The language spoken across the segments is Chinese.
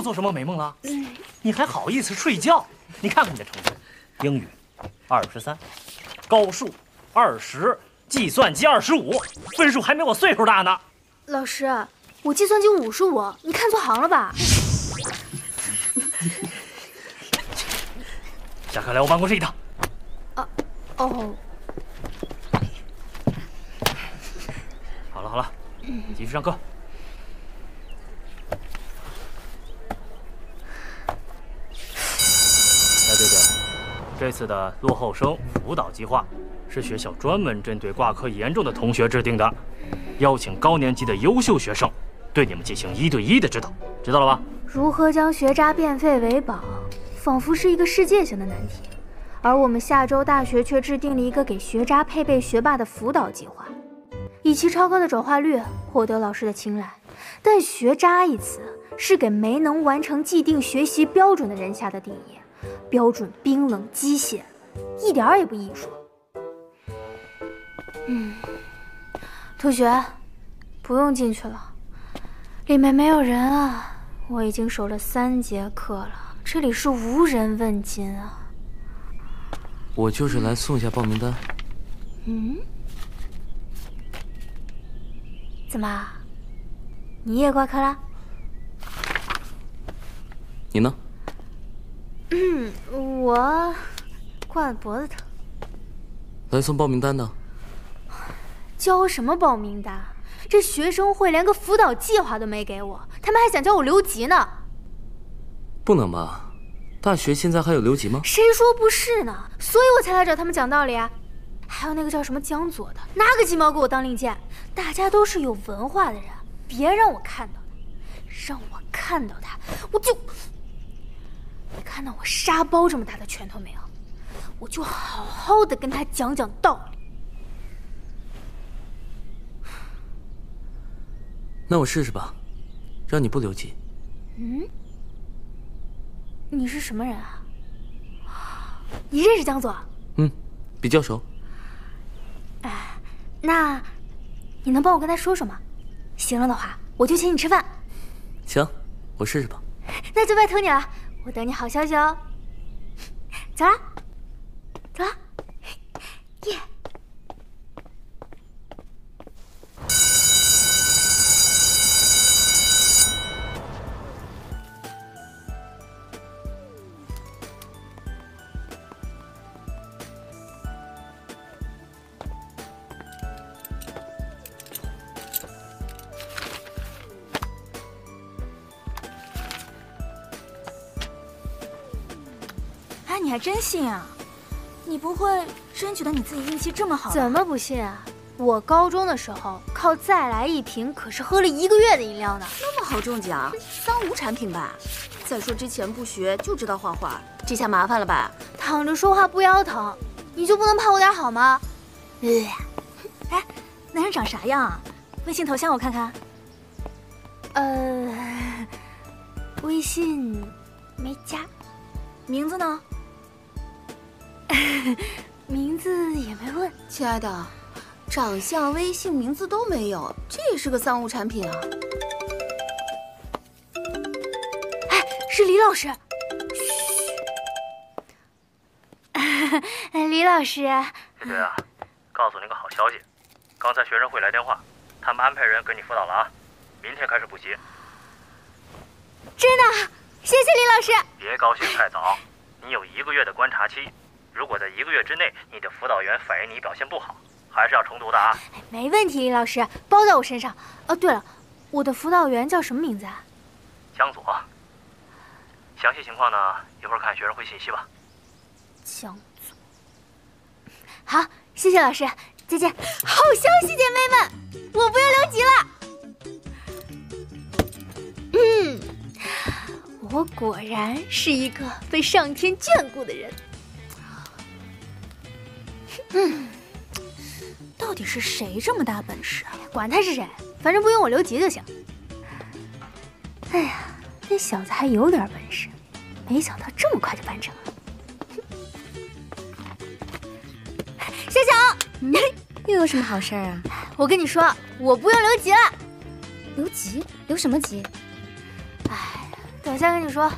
又做什么美梦了？你还好意思睡觉？你看看你的成绩，英语二十三，高数二十，计算机二十五，分数还没我岁数大呢。老师，我计算机五十五，你看错行了吧？下课来我办公室一趟。啊，哦，好了好了，继续上课。哎，对对，这次的落后生辅导计划是学校专门针对挂科严重的同学制定的，邀请高年级的优秀学生对你们进行一对一的指导，知道了吧？如何将学渣变废为宝，仿佛是一个世界性的难题，而我们下周大学却制定了一个给学渣配备学霸的辅导计划，以其超高的转化率获得老师的青睐。但“学渣”一词是给没能完成既定学习标准的人下的定义，标准冰冷机械，一点儿也不艺术。嗯，同学，不用进去了，里面没有人啊。我已经守了三节课了，这里是无人问津啊。我就是来送一下报名单。嗯？怎么？你也挂科了？你呢？嗯，我挂脖子疼。来送报名单的。交什么报名单？这学生会连个辅导计划都没给我，他们还想叫我留级呢。不能吧？大学现在还有留级吗？谁说不是呢？所以我才来找他们讲道理啊。还有那个叫什么江左的，拿个鸡毛给我当令箭。大家都是有文化的人，别让我看到他，让我看到他，我就……你看到我沙包这么大的拳头没有？我就好好的跟他讲讲道理。那我试试吧，让你不留级。嗯？你是什么人啊？你认识江总？嗯，比较熟。哎，那你能帮我跟他说说吗？行了的话，我就请你吃饭。行，我试试吧。那就拜托你了，我等你好消息哦。走了，走了，你还真信啊？你不会真觉得你自己运气这么好？怎么不信啊？我高中的时候靠再来一瓶，可是喝了一个月的饮料呢。那么好中奖，三无产品吧？再说之前不学就知道画画，这下麻烦了吧？躺着说话不腰疼，你就不能盼我点好吗？哎，男人长啥样啊？微信头像我看看。呃，微信没加，名字呢？名字也没问，亲爱的，长相、微信、名字都没有，这也是个三无产品啊！哎，是李老师。嘘，李老师。雨飞啊，告诉你个好消息，刚才学生会来电话，他们安排人给你辅导了啊，明天开始补习。真的？谢谢李老师。别高兴太早，你有一个月的观察期。如果在一个月之内，你的辅导员反映你表现不好，还是要重读的啊。没问题，李老师，包在我身上。哦，对了，我的辅导员叫什么名字啊？江左。详细情况呢，一会儿看学生会信息吧。江左。好，谢谢老师，再见。好消息，姐妹们，我不用留级了。嗯，我果然是一个被上天眷顾的人。嗯，到底是谁这么大本事啊？管他是谁，反正不用我留级就行。哎呀，那小子还有点本事，没想到这么快就办成了。小小，嗯，又有什么好事儿啊？我跟你说，我不用留级了。留级？留什么级？哎，等下跟你说。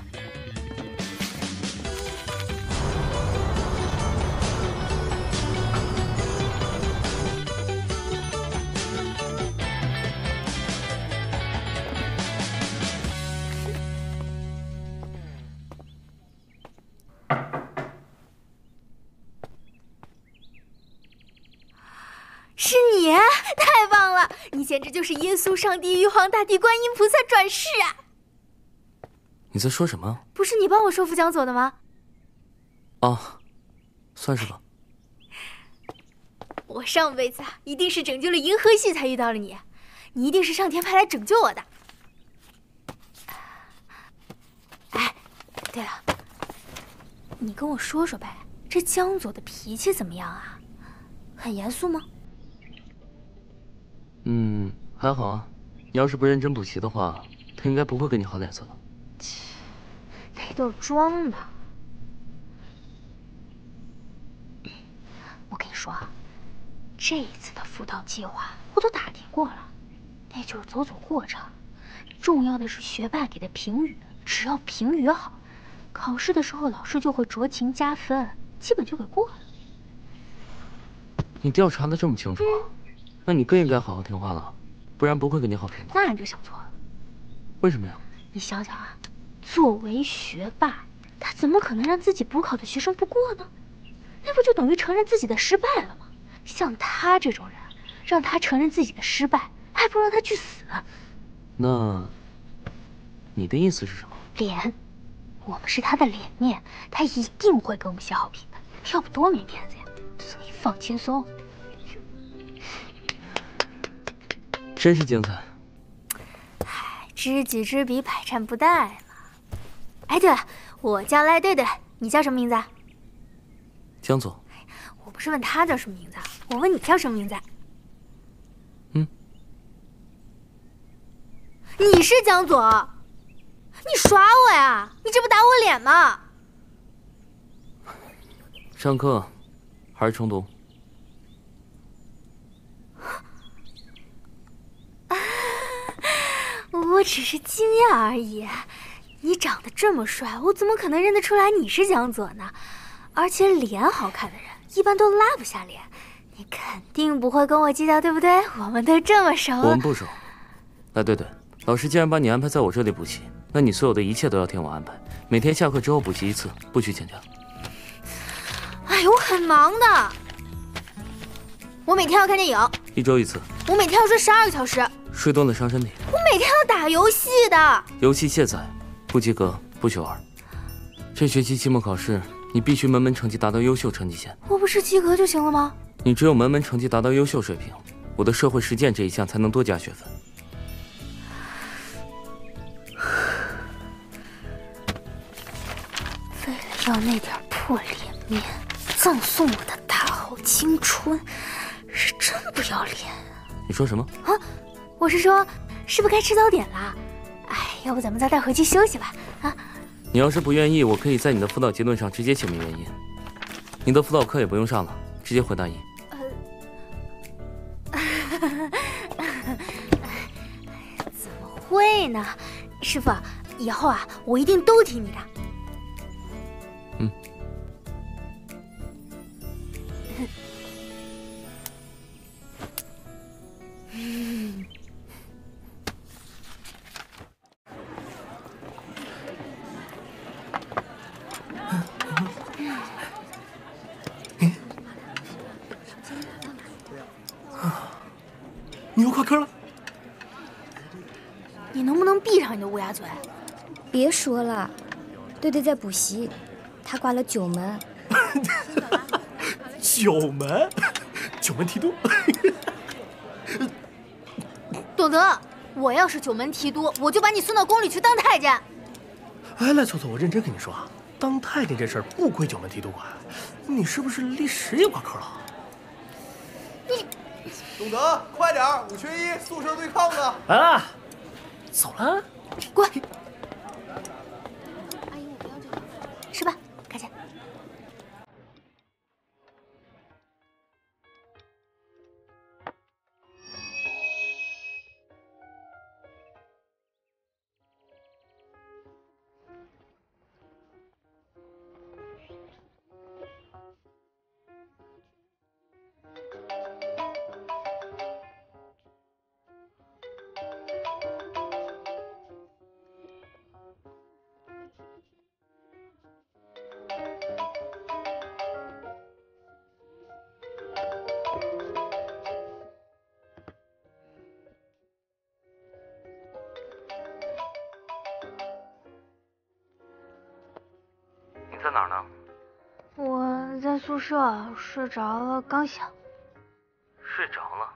简直就是耶稣、上帝、玉皇大帝、观音菩萨转世啊！你在说什么？不是你帮我说服江左的吗？啊，算是吧。我上辈子啊，一定是拯救了银河系才遇到了你，你一定是上天派来拯救我的。哎，对了，你跟我说说呗，这江左的脾气怎么样啊？很严肃吗？嗯，还好啊。你要是不认真补习的话，他应该不会给你好脸色的。切，那都是装的。我跟你说啊，这一次的辅导计划我都打听过了，那就是走走过场，重要的是学霸给的评语，只要评语好，考试的时候老师就会酌情加分，基本就给过了。你调查的这么清楚，那你更应该好好听话了，不然不会给你好评的。那你就想错了。为什么呀？你想想啊，作为学霸，他怎么可能让自己补考的学生不过呢？那不就等于承认自己的失败了吗？像他这种人，让他承认自己的失败，还不如让他去死。那，你的意思是什么？脸，我们是他的脸面，他一定会给我们写好评的，要不多没面子呀。所以放轻松。真是精彩。唉，知己知彼，百战不殆嘛。哎，对了，我叫赖队队，你叫什么名字？江总。我不是问他叫什么名字，我问你叫什么名字。嗯。你是江总？你耍我呀？你这不打我脸吗？上课还是重读？我只是惊讶而已。你长得这么帅，我怎么可能认得出来你是江左呢？而且脸好看的人一般都拉不下脸，你肯定不会跟我计较，对不对？我们都这么熟。我们不熟。哎，对对，老师既然把你安排在我这里补习，那你所有的一切都要听我安排。每天下课之后补习一次，不许请假。哎呦，我很忙的。我每天要看电影，一周一次。我每天要睡十二个小时，睡多了伤身体。我每天要打游戏的，游戏卸载，不及格不许玩。这学期期末考试，你必须门门成绩达到优秀成绩线。我不是及格就行了吗？你只有门门成绩达到优秀水平，我的社会实践这一项才能多加学分。为了要那点破脸面，葬送我的大好青春，是真不要脸。你说什么？啊，我是说，是不是该吃早点了？哎，要不咱们早点回去休息吧？啊，你要是不愿意，我可以在你的辅导结论上直接写明原因。你的辅导课也不用上了，直接回大一。呃，怎么会呢？师傅，以后啊，我一定都听你的。嗯。嗯。你能不能闭上你的乌鸦嘴？别说了，队队在补习，他挂了九门。九门，九门提督。懂得，我要是九门提督，我就把你送到宫里去当太监。哎，赖错错，我认真跟你说啊，当太监这事儿不归九门提督管。你是不是历史也挂科了？你。懂得，快点，五缺一，宿舍对抗呢。来了，走了。滚！宿舍睡着了，刚醒。睡着了。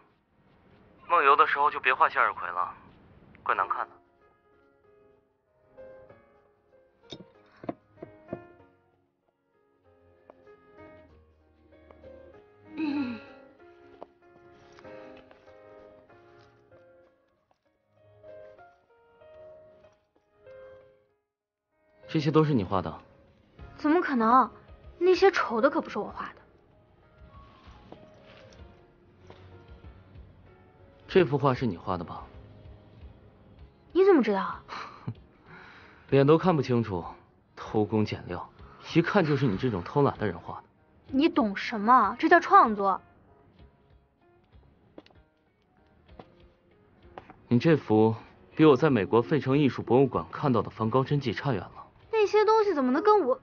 梦游的时候就别画向日葵了，怪难看的。这些都是你画的？怎么可能？那些丑的可不是我画的。这幅画是你画的吧？你怎么知道？脸都看不清楚，偷工减料，一看就是你这种偷懒的人画的。你懂什么？这叫创作。你这幅比我在美国费城艺术博物馆看到的梵高真迹差远了。那些东西怎么能跟我？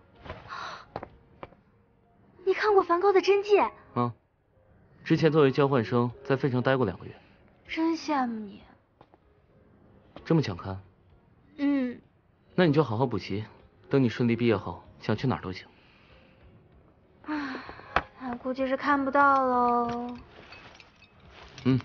你看过梵高的真迹？啊，之前作为交换生在费城待过两个月。真羡慕你。这么想看？嗯。那你就好好补习，等你顺利毕业后，想去哪儿都行。唉，那估计是看不到喽。嗯。